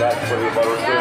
back for the butterfly.